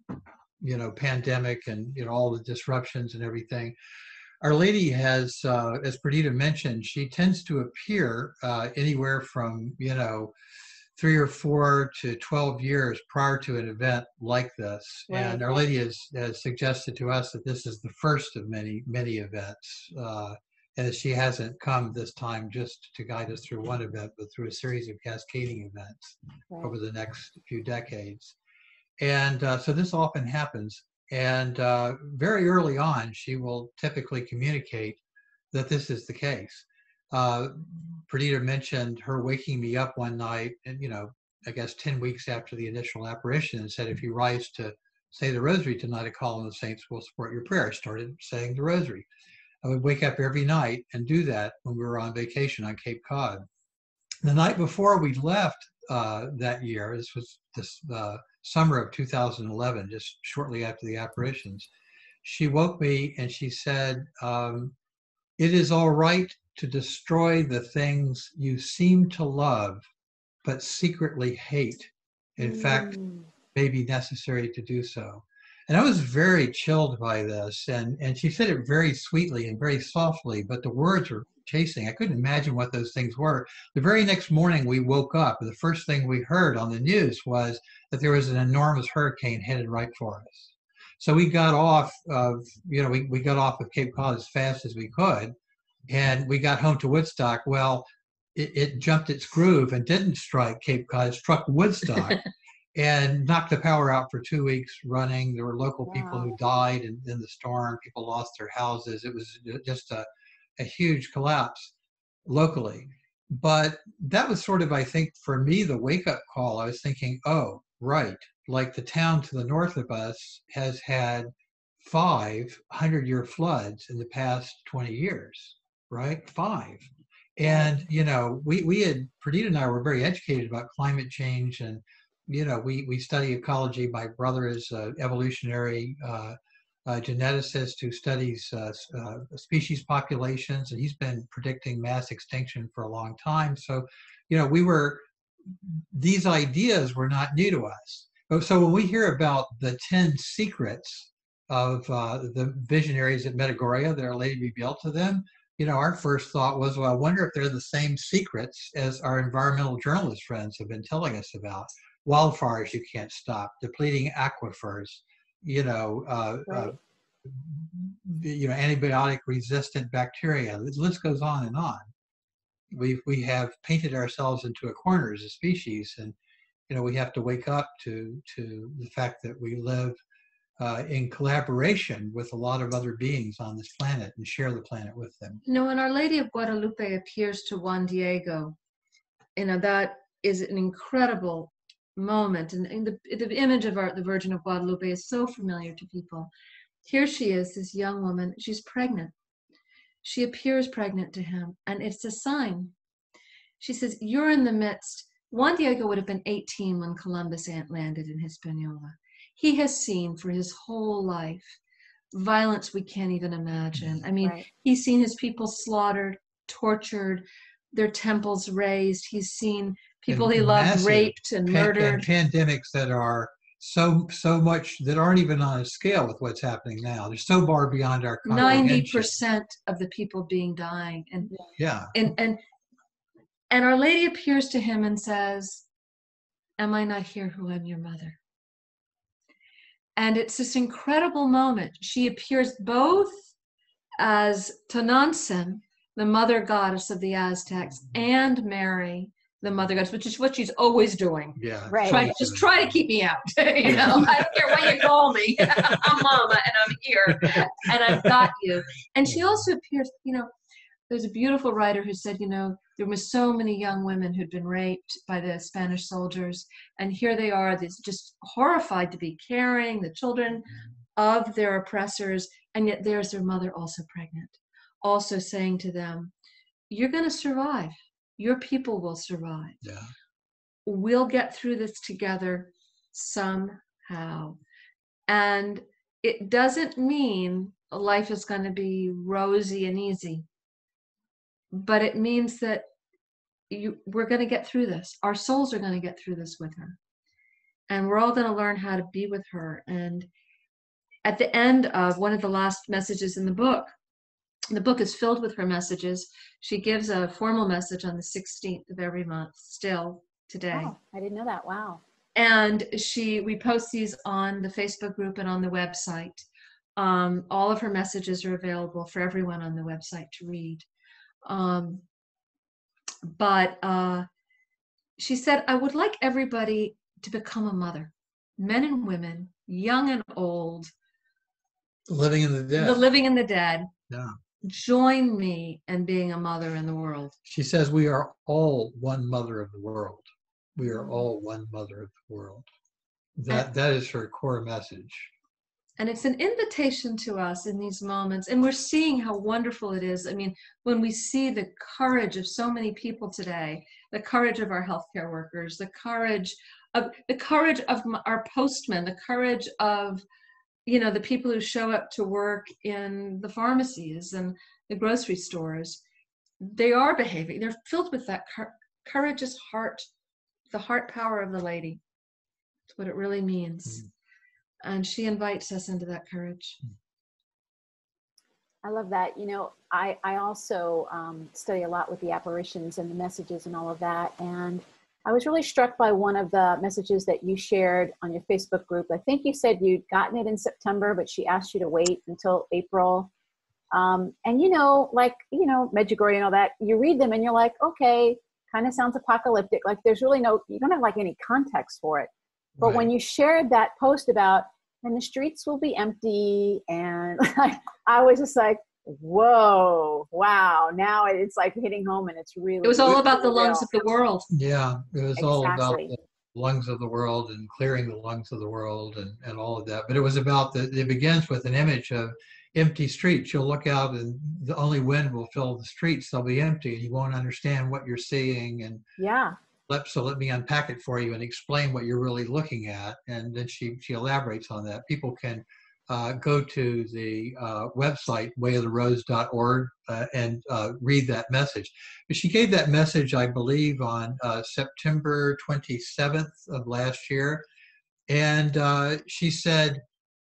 you know, pandemic and you know all the disruptions and everything. Our Lady has, uh, as Perdita mentioned, she tends to appear uh, anywhere from you know three or four to twelve years prior to an event like this. And Our Lady has, has suggested to us that this is the first of many many events. Uh, as she hasn't come this time just to guide us through one event, but through a series of cascading events Right. over the next few decades. And uh, so this often happens. And uh, very early on, she will typically communicate that this is the case. Uh, Perdita mentioned her waking me up one night, and you know, I guess 10 weeks after the initial apparition, and said, If you rise to say the rosary tonight, a column of saints will support your prayer. I started saying the rosary. I would wake up every night and do that when we were on vacation on Cape Cod. The night before we left uh, that year, this was this uh, summer of 2011, just shortly after the apparitions, she woke me and she said, um, It is all right to destroy the things you seem to love, but secretly hate. In fact, Mm. may be necessary to do so. And I was very chilled by this. And, and she said it very sweetly and very softly, but the words were chasing. I couldn't imagine what those things were. The very next morning we woke up, the first thing we heard on the news was that there was an enormous hurricane headed right for us. So we got off of, you know, we, we got off of Cape Cod as fast as we could. And we got home to Woodstock. Well, it, it jumped its groove and didn't strike Cape Cod, it struck Woodstock and knocked the power out for two weeks running. There were local people who died in, in the storm. People lost their houses. It was just a, a huge collapse. locally. But that was sort of, I think, for me, the wake up call. I was thinking, oh, right, like the town to the north of us has had five hundred year floods in the past 20 years, right? Five. And, you know, we, we had, Perdita and I were very educated about climate change and, you know, we, we study ecology. My brother is an evolutionary uh, geneticist who studies uh, uh, species populations, and he's been predicting mass extinction for a long time. So, you know, we were, these ideas were not new to us. So when we hear about the 10 secrets of uh, the visionaries at Medjugorje that Our Lady revealed to them, you know, our first thought was, well, I wonder if they're the same secrets as our environmental journalist friends have been telling us about. Wildfires you can't stop, depleting aquifers, you know, uh, uh right. uh, you know, antibiotic resistant bacteria. The list goes on and on. We we have painted ourselves into a corner as a species, and you know we have to wake up to to the fact that we live uh, in collaboration with a lot of other beings on this planet and share the planet with them. You know, when Our Lady of Guadalupe appears to Juan Diego, you know that is an incredible moment, and, and the the image of our, the Virgin of Guadalupe is so familiar to people. Here she is, this young woman. She's pregnant. She appears pregnant to him, and it's a sign. She says, "You're in the midst." Juan Diego would have been 18 when Columbus landed in Hispaniola he has seen for his whole life violence we can't even imagine. I mean, right. he's seen his people slaughtered, tortured, their temples razed. He's seen people he loved raped and pan- murdered. And pandemics that are so so much that aren't even on a scale with what's happening now. They're so far beyond our ninety percent of the people being dying, and yeah, and and and Our Lady appears to him and says, "Am I not here, who am your mother?" And it's this incredible moment. She appears both as Tonantzin, the mother goddess of the Aztecs, mm-hmm. and Mary, the mother goddess, which is what she's always doing. Yeah. Right. Try, just try to keep me out. you know, I don't care what you call me. I'm mama and I'm here and I've got you. And she also appears, you know, there's a beautiful writer who said, you know, there were so many young women who'd been raped by the Spanish soldiers, and here they are, these just horrified to be carrying the children of their oppressors, and yet there's their mother also pregnant, also saying to them, "You're going to survive. Your people will survive. Yeah. We'll get through this together somehow." And it doesn't mean life is going to be rosy and easy but it means that you, we're going to get through this. Our souls are going to get through this with her. And we're all going to learn how to be with her. And at the end of one of the last messages in the book, the book is filled with her messages. She gives a formal message on the 16th of every month, still today. Oh, I didn't know that. Wow. And she, we post these on the Facebook group and on the website. Um, all of her messages are available for everyone on the website to read. Um, but uh, she said, I would like everybody to become a mother, men and women, young and old. The living and the dead. The living and the dead. Yeah. Join me in being a mother in the world. She says, We are all one mother of the world. We are all one mother of the world. That, and, that is her core message. And it's an invitation to us in these moments. And we're seeing how wonderful it is. I mean, when we see the courage of so many people today, the courage of our healthcare workers, the courage of the courage of our postmen, the courage of you know the people who show up to work in the pharmacies and the grocery stores they are behaving they're filled with that courageous heart the heart power of the lady. It's what it really means. Mm and she invites us into that courage. I love that you know i i also um, study a lot with the apparitions and the messages and all of that and i was really struck by one of the messages that you shared on your facebook group. I think you said you'd gotten it in september but she asked you to wait until april. Um, and you know like you know medjugorje and all that you read them and you're like okay kind of sounds apocalyptic. Like there's really no you don't have like any context for it. But right. when you shared that post about, and the streets will be empty, and I was just like, Whoa! Wow! Now it's like hitting home, and it's really. It was all about the lungs of the world. Yeah, it was all about the lungs of the world and clearing the lungs of the world and, and all of that. But it was about the, it begins with an image of empty streets. You'll look out and the only wind will fill the streets. They'll be empty and you won't understand what you're seeing. And Yeah. let, so let me unpack it for you and explain what you're really looking at. And then she, she elaborates on that. People can uh, go to the uh, website wayoftherose.org uh, and uh, read that message. But she gave that message, I believe, on uh, September 27th of last year. And uh, she said,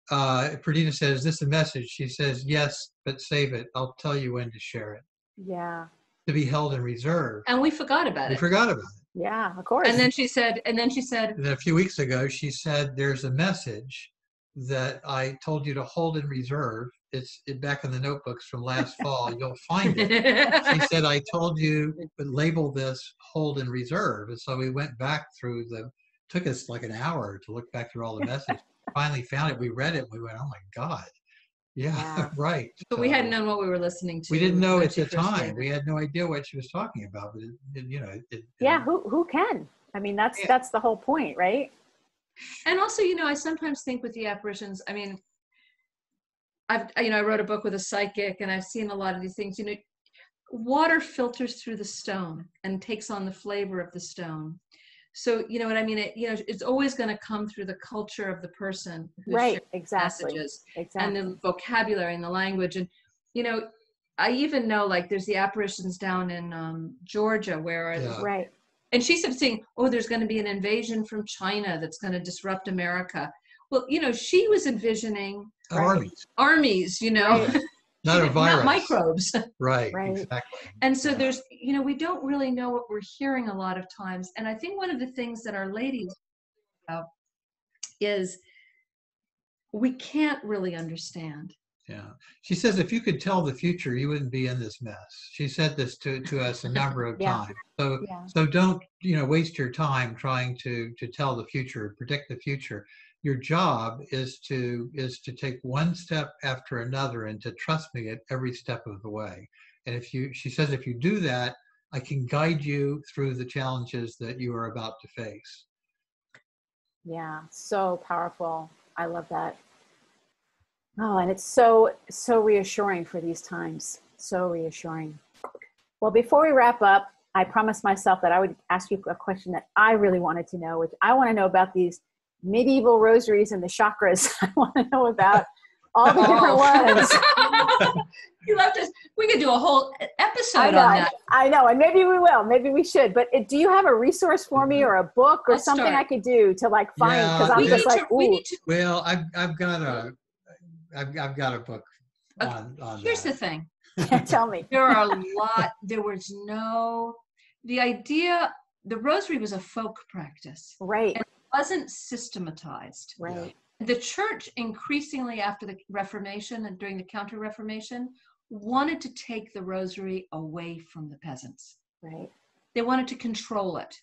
uh, Perdita said, Is this a message? She says, Yes, but save it. I'll tell you when to share it. Yeah. To be held in reserve. And we forgot about We it. We forgot about it. Yeah. Of course. And then she said, and then she said, And then a few weeks ago, she said, "There's a message that I told you to hold in reserve. It's it, back in the notebooks from last fall. You'll find it." She said, "I told you, but label this hold in reserve." And so we went back through the. Took us like an hour to look back through all the messages. Finally found it. We read it. We went, "Oh my God, yeah, Yeah. right." but we hadn't known what we were listening to. We didn't know at the time. We had no idea what she was talking about. But it, it, you know, it, it, yeah. Um who who can? I mean, that's Yeah. that's the whole point, right? And also you know i sometimes think with the apparitions i mean i've you know i wrote a book with a psychic and i've seen a lot of these things you know water filters through the stone and takes on the flavor of the stone so you know what i mean it you know it's always going to come through the culture of the person who's Right. Exactly. messages Exactly. and the vocabulary and the language and you know i even know like there's the apparitions down in um, georgia where Yeah. right. And she kept saying, "Oh, there's going to be an invasion from China that's going to disrupt America." Well, you know, she was envisioning Right. armies, armies, you know, Right. not a virus. not microbes. Right, Right. exactly. And so Yeah. there's, you know, we don't really know what we're hearing a lot of times. And I think one of the things that our ladies about is we can't really understand. Yeah. She says if you could tell the future, you wouldn't be in this mess. She said this to, to us a number of Yeah. times. So Yeah. so don't, you know, waste your time trying to to tell the future, predict the future. Your job is to is to take one step after another and to trust me at every step of the way. And if you she says if you do that, I can guide you through the challenges that you are about to face. Yeah, so powerful. I love that. Oh, and it's so so reassuring for these times. So reassuring. Well, before we wrap up, I promised myself that I would ask you a question that I really wanted to know, which I want to know about these medieval rosaries and the chakras. I want to know about all the different oh. ones. you left us. We could do a whole I episode know, on that. I know, and maybe we will. Maybe we should. But it, do you have a resource for me, mm-hmm. or a book, or I'll something start. I could do to like find? Yeah, Because I'm We yeah. need, just like, to, we ooh, need to. Well, I've I've got a I've, I've got a book Okay, on, on Here's the thing. tell me. there are a lot there was no the idea the rosary was a folk practice. Right, it wasn't systematized. Right, the church increasingly after the reformation and during the counter reformation wanted to take the rosary away from the peasants. Right. they wanted to control it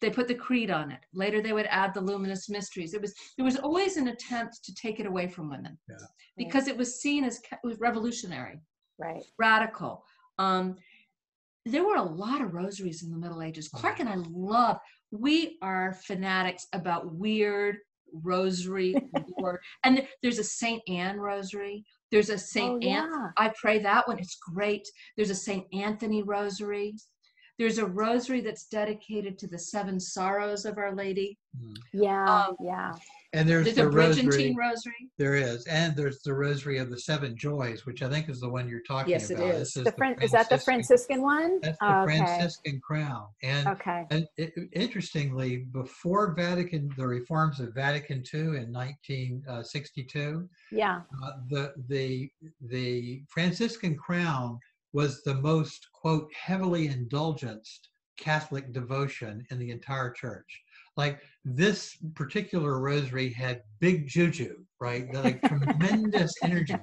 they put the creed on it later they would add the luminous mysteries it was there was always an attempt to take it away from women Yeah. because it was seen as was revolutionary Right. radical. Um, there were a lot of rosaries in the Middle Ages. Clark and I love. We are fanatics about weird rosary lore, and there's a Saint Anne rosary. There's a Saint oh, Anne. yeah. I pray that one. It's great. There's a Saint Anthony rosary. There's a rosary that's dedicated to the seven sorrows of Our Lady. Yeah, Um, yeah. And there's, There's the a Brigittine rosary. rosary. There is, and there's the Rosary of the Seven Joys, which I think is the one you're talking Yes, it about. is. This The Fran- is that the Franciscan one? That's the okay. Franciscan crown. And, Okay. and it, interestingly, before Vatican, the reforms of Vatican II in 1962, Yeah. uh, the the the Franciscan crown was the most quote heavily indulgenced Catholic devotion in the entire church. Like this particular rosary had big juju, right? Like tremendous energy.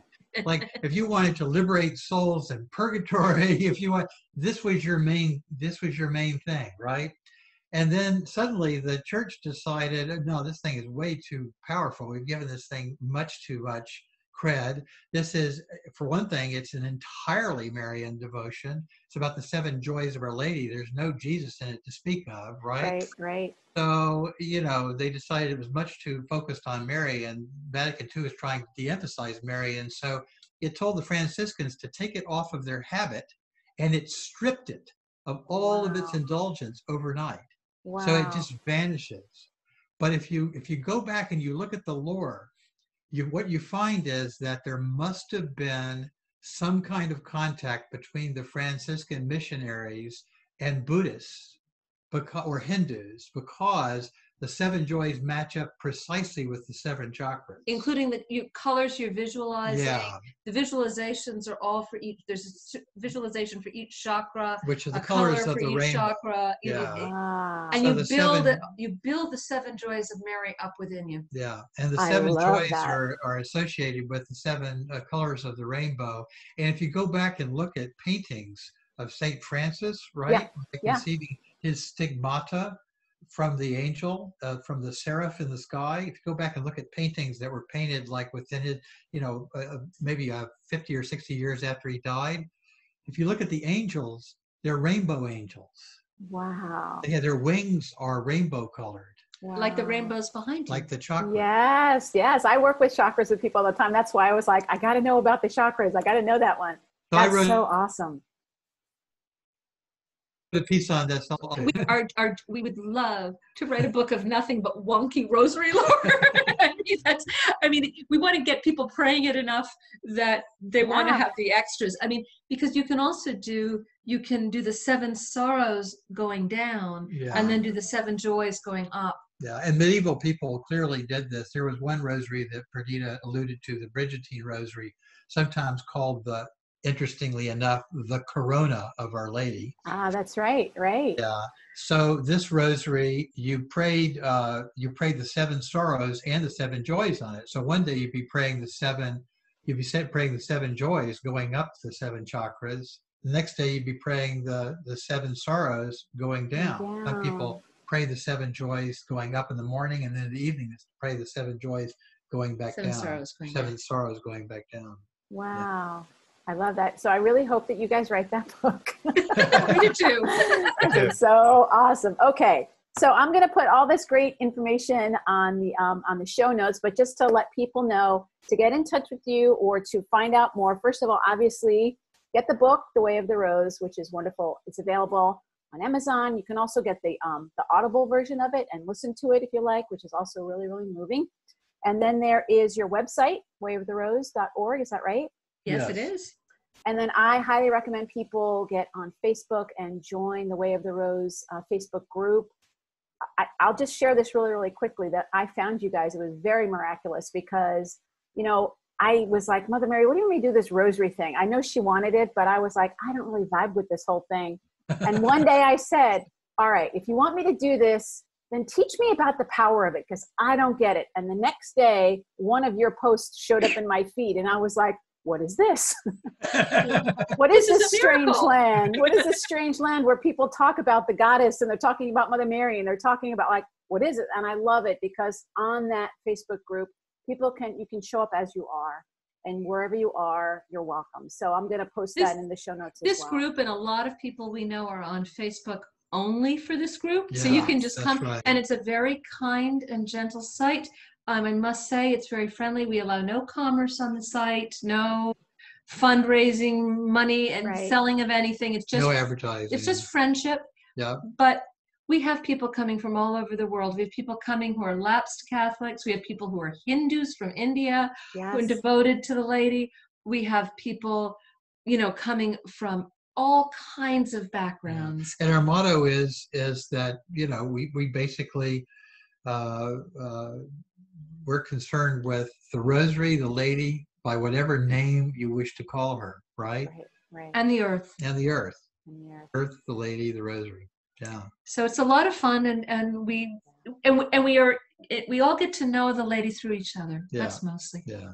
Like if you wanted to liberate souls in purgatory, if you want, this was your main, this was your main thing, right? And then suddenly the church decided, "Oh, no, this thing is way too powerful. We've given this thing much too much cred. This is, for one thing, it's an entirely Marian devotion. It's about the seven joys of Our Lady. There's no Jesus in it to speak of, right? Right, right. So, you know, they decided it was much too focused on Mary, and Vatican II is trying to de emphasize Mary. And so it told the Franciscans to take it off of their habit, and it stripped it of all of its Wow. indulgence overnight. Wow. So it just vanishes. But if you if you go back and you look at the lore, you what you find is that there must have been some kind of contact between the Franciscan missionaries and Buddhists or Hindus because the seven joys match up precisely with the seven chakras. including the you, colors you're visualizing. yeah, The visualizations are all for each. There's a visualization for each chakra. which are the a color colors of for the each rainbow. chakra. you Yeah. Ah, and So you build seven- it. You build the seven joys of Mary up within you. Yeah, and the I seven joys that. are, are associated with the seven uh, colors of the rainbow. And if you go back and look at paintings of Saint Francis, right, like yeah. conceiving his stigmata from the angel, uh, from the seraph in the sky. If you go back and look at paintings that were painted like within it, you know, uh, maybe uh, 50 or 60 years after he died, if you look at the angels, they're rainbow angels. wow. Yeah, their wings are rainbow colored, Like the rainbows behind you. like the chakra. Yes, yes. I work with chakras with people all the time. That's why I was like, I got to know about the chakras. I got to know that one. So I That's wrote so awesome. A piece on this. we are, are we would love to write a book of nothing but wonky rosary lore. I mean, that's I mean, we want to get people praying it enough that they want to have the extras. I mean, because you can also do you can do the seven sorrows going down Yeah. and then do the seven joys going up. Yeah, and medieval people clearly did this. There was one rosary that Perdita alluded to, the Brigittine Rosary, sometimes called the, interestingly enough, the Corona of Our Lady. Ah, that's right, right. Yeah. So this rosary, you prayed, uh, you prayed the seven sorrows and the seven joys on it. So one day you'd be praying the seven, you'd be set- praying the seven joys going up the seven chakras. The next day you'd be praying the the seven sorrows going down. Yeah. Some people pray the seven joys going up in the morning, and then in the evening is pray the seven joys going back Seven down. sorrows going seven down. sorrows going back down. Wow. I love that. So I really hope that you guys write that book. we do too. This so awesome. Okay, so I'm going to put all this great information on the um, on the show notes, but just to let people know to get in touch with you or to find out more. First of all, obviously, get the book, The Way of the Rose, which is wonderful. It's available on Amazon. You can also get the um, the Audible version of it and listen to it if you like, which is also really really moving. And then there is your website, wayoftherose.org. Is that right? Yes, it Yes. is. And then I highly recommend people get on Facebook and join the Way of the Rose uh, Facebook group. I, I'll just share this really, really quickly that I found you guys. It was very miraculous because, you know, I was like, Mother Mary, what do you want me to do this rosary thing? I know she wanted it, but I was like, I don't really vibe with this whole thing. And one day I said, All right, if you want me to do this, then teach me about the power of it because I don't get it. And the next day, one of your posts showed up in my feed, and I was like, What is this? What is This this a strange miracle. land? What is this strange land where people talk about the goddess and they're talking about Mother Mary and they're talking about like what is it? And I love it because on that Facebook group, people can you can show up as you are, and wherever you are, you're welcome. So I'm going to post This- that in the show notes as This well. group and a lot of people we know are on Facebook only for this group. so you can just come right. and it's a very kind and gentle site. Um, I must say it's very friendly. We allow no commerce on the site, no fundraising money and Right. selling of anything. It's just no advertising. it's just friendship. Yeah. But we have people coming from all over the world. We have people coming who are lapsed Catholics. We have people who are Hindus from India who are devoted to the lady. We have people, you know, coming from all kinds of backgrounds. and our motto is is that you know we we basically uh, uh, we're concerned with the rosary, the lady, by whatever name you wish to call her, right? Right, right. And the earth. And the earth, And yeah. earth, the lady, the rosary. Yeah. So it's a lot of fun, and and we and we, and we are it, we all get to know the lady through each other. Yeah. That's mostly. Yeah.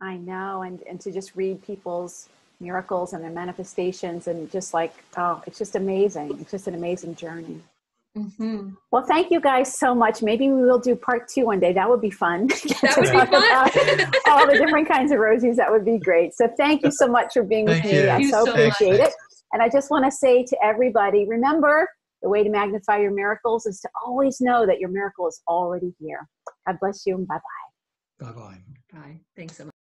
I know, and and to just read people's miracles and their manifestations, and just like oh, it's just amazing. It's just an amazing journey. Mm-hmm. Well, thank you guys so much. Maybe we will do part two one day. That would be fun. That would Talk be about fun. all the different kinds of rosies. That would be great. So thank you so much for being with Thank me. you. I Thank you so so appreciate much. it. And I just want to say to everybody, remember the way to magnify your miracles is to always know that your miracle is already here. God bless you and bye bye. Bye bye. Bye. Thanks so much.